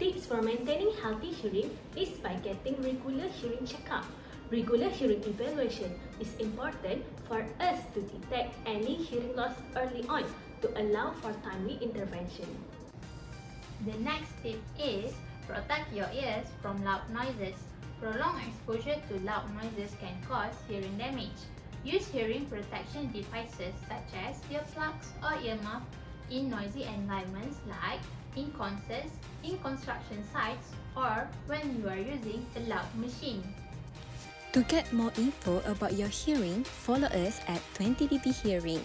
Tips for maintaining healthy hearing is by getting regular hearing checkup. Regular hearing evaluation is important for us to detect any hearing loss early on to allow for timely intervention. The next tip is protect your ears from loud noises. Prolonged exposure to loud noises can cause hearing damage. Use hearing protection devices such as earplugs or earmuffs in noisy environments like in concerts, in construction sites, or when you are using a loud machine. To get more info about your hearing, follow us at 20dB Hearing.